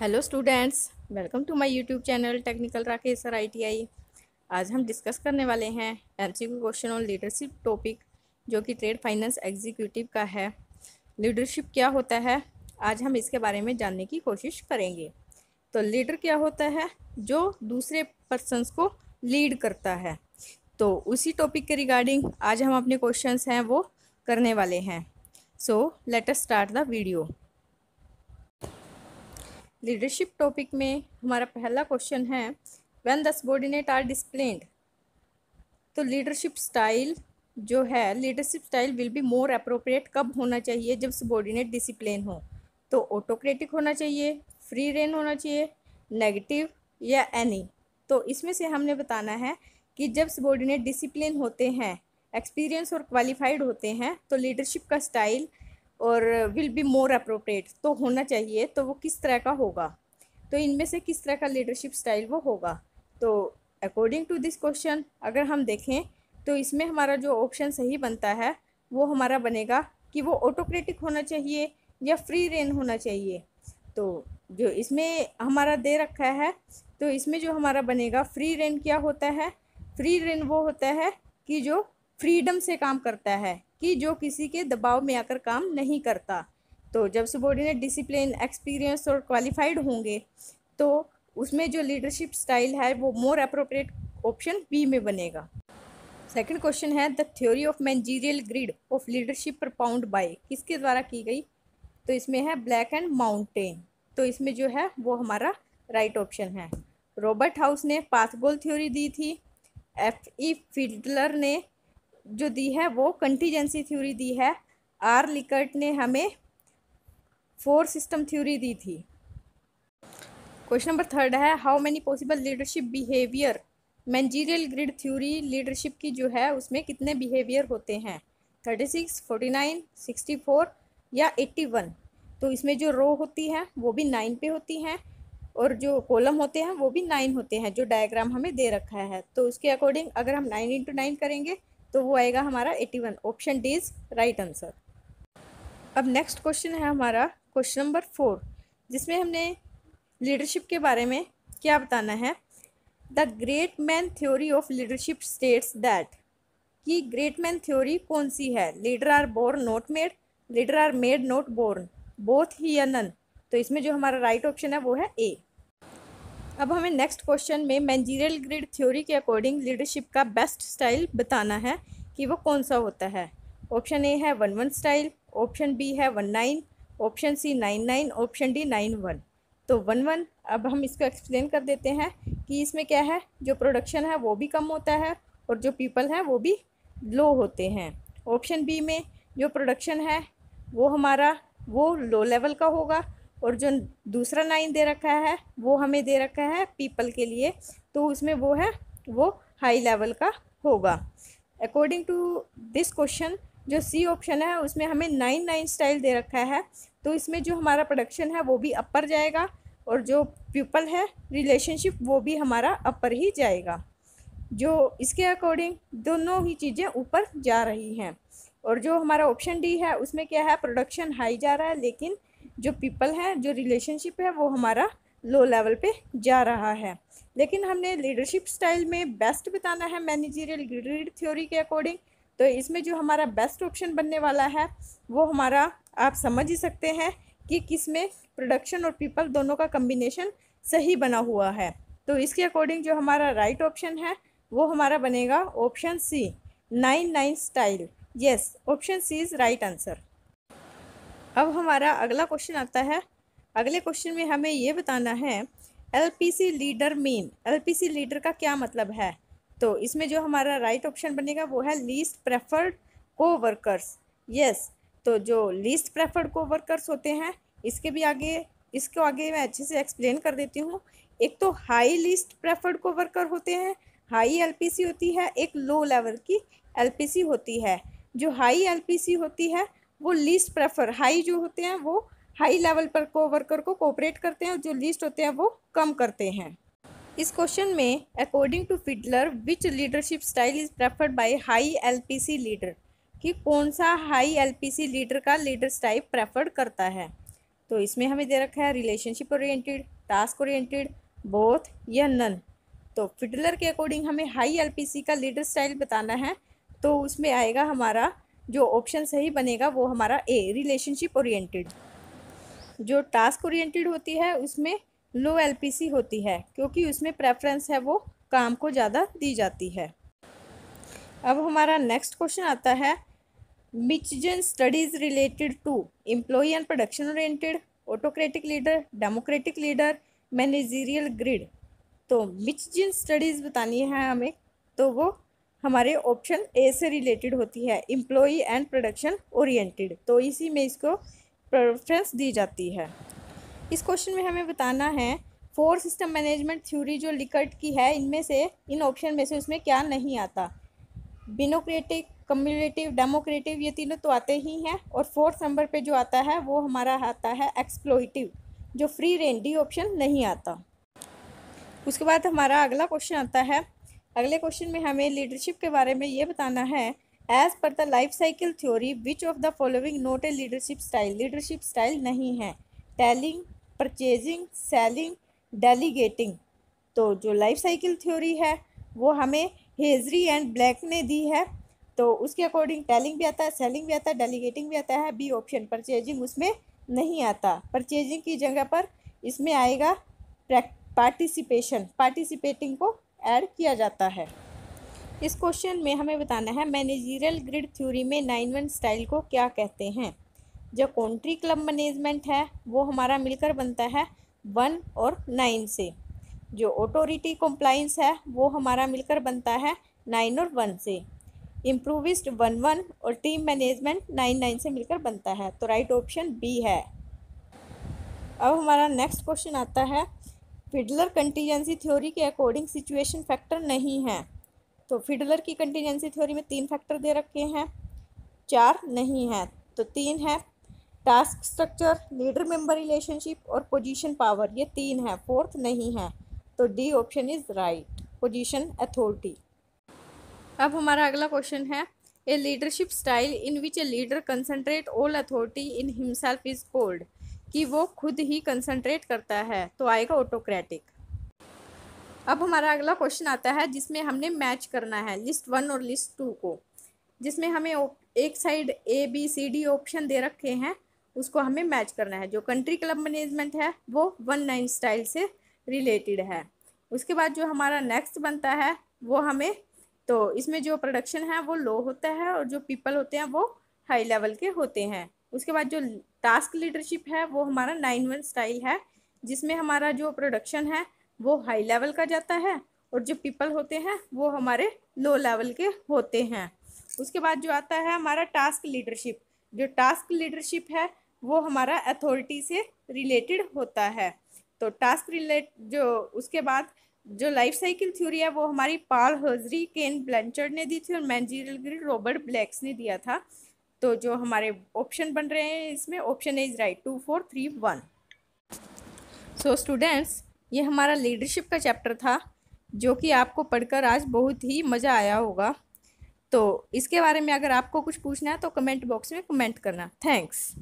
Hello students, welcome to my YouTube channel technical Rakesh sir ITI आज हम discuss करने वाले हैं MCQ question on leadership topic, जो कि ट्रेड फाइनेंस एग्जीक्यूटिव का है। लीडरशिप क्या होता है? आज हम इसके बारे में जानने की कोशिश करेंगे। तो लीडर क्या होता है? जो दूसरे पर्सनस को लीड करता है। तो उसी टॉपिक के रिगार्डिंग आज हम अपने क्वेश्चन हैं, वो करने वाले हैं। So let us start the video leadership topic में हमारा पहला क्वेश्चन है when the subordinate are disciplined तो लीडरशिप स्टाइल जो है, leadership style will be more appropriate कब होना चाहिए, जब सबॉर्डिनेट डिसिप्लिन हो? तो ऑटोक्रेटिक होना चाहिए फ्री रेन होना चाहिए नेगेटिव या एनी तो इसमें से हमने बताना है कि जब सबॉर्डिनेट डिसिप्लिन होते हैं एक्सपीरियंस और क्वालिफाइड होते हैं तो लीडरशिप का स्टाइल और विल बी मोर अप्रोप्रिएट तो होना चाहिए तो वो किस तरह का होगा? तो इनमें से किस तरह का लीडरशिप स्टाइल वो होगा? तो अकॉर्डिंग टू दिस क्वेश्चन अगर हम देखें तो इसमें हमारा जो ऑप्शन सही बनता है, वो हमारा बनेगा कि वो ऑटोक्रेटिक होना चाहिए या फ्री रेन होना चाहिए। तो जो इसमें हमारा दे रखा है तो इसमें जो हमारा बनेगा फ्री रेन क्या होता है? फ्री रेन वो होता है कि जो फ्रीडम से काम करता है। कि जो किसी के दबाव में आकर काम नहीं करता। तो जब सबॉर्डिनेट डिसिप्लिन एक्सपीरियंस और क्वालिफाइड होंगे तो उसमें जो लीडरशिप स्टाइल है, वो मोर अप्रोप्रिएट ऑप्शन बी में बनेगा। सेकंड क्वेश्चन है the theory of managerial grid of leadership propounded by किसके द्वारा की गई? तो इसमें है ब्लैक एंड माउंटेन तो इसमें जो है, वो हमारा राइट right ऑप्शन है। रॉबर्ट हाउस ने पाथ गोल थ्योरी दी थी। एफ़ ई फिडलर ने जो दी है वो कंटीजेंसी थ्योरी दी है। आर लिकर्ट ने हमें फोर सिस्टम थ्योरी दी थी। क्वेश्चन नंबर थर्ड है how many possible leadership behaviour managerial grid theory leadership की जो है, उसमें कितने बिहेवियर होते हैं? Thirty six forty nine sixty four या एट्टी वन तो इसमें जो रो होती है, वो भी नाइन पे होती हैं और जो कॉलम होते हैं, वो भी नाइन होते हैं, जो डायग्राम हमें दे रखा है। तो उसके अकॉर्डिंग अगर हम नाइन इंटू नाइन करेंगे तो वो आएगा हमारा eighty one option D is right answer अब नेक्स्ट क्वेश्चन है हमारा क्वेश्चन नंबर फोर जिसमें हमने लीडरशिप के बारे में क्या बताना है? The great man theory of leadership states that कि ग्रेट मैन थ्योरी कौन सी है? Leader are born not made leader are made not born both ही या नन तो इसमें जो हमारा राइट right ऑप्शन है वो है ए अब हमें नेक्स्ट क्वेश्चन में मैंजीरियल ग्रिड थ्योरी के अकॉर्डिंग लीडरशिप का बेस्ट स्टाइल बताना है कि वो कौन सा होता है। ऑप्शन ए है one one style option B है one nine option C nine nine option D nine one तो वन वन अब हम इसको एक्सप्लेन कर देते हैं कि इसमें क्या है, जो प्रोडक्शन है वो भी कम होता है और जो पीपल हैं वो भी लो होते हैं। ऑप्शन बी में जो प्रोडक्शन है वो हमारा, वो लो लेवल का होगा और जो दूसरा नाइन दे रखा है, वो हमें दे रखा है पीपल के लिए। तो उसमें वो है, वो हाई लेवल का होगा। अकॉर्डिंग टू दिस क्वेश्चन जो सी ऑप्शन है, उसमें हमें नाइन नाइन स्टाइल दे रखा है। तो इसमें जो हमारा प्रोडक्शन है, वो भी अपर जाएगा और जो पीपल है रिलेशनशिप वो भी हमारा अपर ही जाएगा। जो इसके अकॉर्डिंग दोनों ही चीज़ें ऊपर जा रही हैं। और जो हमारा ऑप्शन डी है, उसमें क्या है प्रोडक्शन हाई जा रहा है, लेकिन जो पीपल है, जो रिलेशनशिप है, वो हमारा लो लेवल पे जा रहा है। लेकिन हमने लीडरशिप स्टाइल में बेस्ट बताना है मैनेजरियल ग्रिड थ्योरी के अकॉर्डिंग तो इसमें जो हमारा बेस्ट ऑप्शन बनने वाला है, वो हमारा आप समझ ही सकते हैं कि किसमें प्रोडक्शन और पीपल दोनों का कम्बिनेशन सही बना हुआ है। तो इसके अकॉर्डिंग जो हमारा राइट right ऑप्शन है, वो हमारा बनेगा option C nine nine style yes option C is right answer अब हमारा अगला क्वेश्चन आता है। अगले क्वेश्चन में हमें ये बताना है LPC leader mean LPC leader का क्या मतलब है? तो इसमें जो हमारा राइट right ऑप्शन बनेगा वो है least preferred coworkers yes तो जो लीस्ट प्रेफर्ड को वर्कर्स होते हैं, इसके भी आगे, इसको आगे मैं अच्छे से एक्सप्लेन कर देती हूँ। एक तो high least preferred coworker होते हैं हाई एलपीसी होती है, एक लो लेवल की एलपीसी होती है। जो हाई एलपीसी होती है वो लीस्ट प्रेफर हाई जो होते हैं, वो हाई लेवल पर को वर्कर को कोऑपरेट करते हैं और जो लीस्ट होते हैं, वो कम करते हैं। इस क्वेश्चन में according to Fiedler which leadership style is preferred by high LPC leader कि कौन सा हाई एलपीसी लीडर का लीडर स्टाइल प्रेफर्ड करता है? तो इसमें हमें दे रखा है relationship oriented task oriented both या नन तो फिडलर के अकॉर्डिंग हमें हाई एलपीसी का लीडर स्टाइल बताना है तो उसमें आएगा हमारा जो ऑप्शन सही बनेगा वो हमारा ए रिलेशनशिप ओरिएंटेड जो टास्क ओरिएंटेड होती है, उसमें लो एलपीसी होती है, क्योंकि उसमें प्रेफरेंस है वो काम को ज़्यादा दी जाती है. अब हमारा नेक्स्ट क्वेश्चन आता है Michigan studies related to employ and production oriented autocratic leader democratic leader managerial grid तो मिचजन स्टडीज़ बतानी है हमें तो वो हमारे ऑप्शन ए से रिलेटेड होती है एम्प्लॉय एंड प्रोडक्शन ओरिएंटेड तो इसी में इसको प्रेफरेंस दी जाती है। इस क्वेश्चन में हमें बताना है फोर सिस्टम मैनेजमेंट थ्योरी जो लिकट की है, इनमें से, इन ऑप्शन में से उसमें क्या नहीं आता? बिनोक्रेटिक कम्युलेटिव डेमोक्रेटिव ये तीनों तो आते ही हैं, और फोर्थ नंबर पे जो आता है, वो हमारा आता है एक्सप्लोइटिव जो फ्री रेंडी ऑप्शन नहीं आता। उसके बाद हमारा अगला क्वेश्चन आता है अगले क्वेश्चन में हमें लीडरशिप के बारे में ये बताना है as per the life cycle theory which of the following not a leadership style leadership style नहीं है। टेलिंग परचेजिंग सेलिंग डेलीगेटिंग तो जो लाइफ साइकिल थ्योरी है, वो हमें हेजरी एंड ब्लैक ने दी है। तो उसके अकॉर्डिंग टेलिंग भी आता है सेलिंग भी आता है डेलीगेटिंग भी आता है बी ऑप्शन परचेजिंग उसमें नहीं आता। परचेजिंग की जगह पर इसमें आएगा पार्टिसिपेशन पार्टिसिपेटिंग को ऐड किया जाता है। इस क्वेश्चन में हमें बताना है, मैनेजरियल ग्रिड थ्योरी में नाइन वन स्टाइल को क्या कहते हैं? जो कॉन्ट्री क्लब मैनेजमेंट है, वो हमारा मिलकर बनता है वन और नाइन से। जो ऑटोरिटी कॉम्प्लाइंस है, वो हमारा मिलकर बनता है नाइन और वन से। इम्प्रूविस्ट वन वन और टीम मैनेजमेंट नाइन नाइन से मिलकर बनता है। तो राइट ऑप्शन बी है। अब हमारा नेक्स्ट क्वेश्चन आता है फिडलर कंटीजेंसी थ्योरी के अकॉर्डिंग सिचुएशन फैक्टर नहीं है। तो फिडलर की कंटीजेंसी थ्योरी में तीन फैक्टर दे रखे हैं। चार नहीं है तो तीन है task structure leader member relationship और पोजीशन पावर ये तीन है। फोर्थ नहीं है तो D option is right position authority अब हमारा अगला क्वेश्चन है a leadership style in which a leader concentrate all authority in himself is called कि वो खुद ही कंसंट्रेट करता है तो आएगा ऑटोक्रेटिक अब हमारा अगला क्वेश्चन आता है जिसमें हमने मैच करना है लिस्ट वन और लिस्ट टू को. जिसमें हमें एक side A B C D option दे रखे हैं, उसको हमें मैच करना है. जो कंट्री क्लब मैनेजमेंट है, वो वन नाइन स्टाइल से रिलेटेड है. उसके बाद जो हमारा नेक्स्ट बनता है, वो हमें तो इसमें जो प्रोडक्शन है, वो लो होता है और जो पीपल होते हैं, वो हाई लेवल के होते हैं. उसके बाद जो टास्क लीडरशिप है, वो हमारा नाइन वन स्टाइल है, जिसमें हमारा जो प्रोडक्शन है, वो हाई लेवल का जाता है और जो पीपल होते हैं, वो हमारे लो लेवल के होते हैं। उसके बाद जो आता है हमारा टास्क लीडरशिप जो टास्क लीडरशिप है, वो हमारा अथॉरिटी से रिलेटेड होता है। तो टास्क रिलेट जो उसके बाद जो लाइफ साइकिल थ्योरी है, वो हमारी पाल हजरी केन ब्लेंचर्ड ने दी थी और मैंजीरियल रॉबर्ट ब्लैक्स ने दिया था। तो जो हमारे ऑप्शन बन रहे हैं इसमें option is right two four three one so students ये हमारा लीडरशिप का चैप्टर था, जो कि आपको पढ़कर आज बहुत ही मज़ा आया होगा। तो इसके बारे में अगर आपको कुछ पूछना है तो कमेंट बॉक्स में कमेंट करना। थैंक्स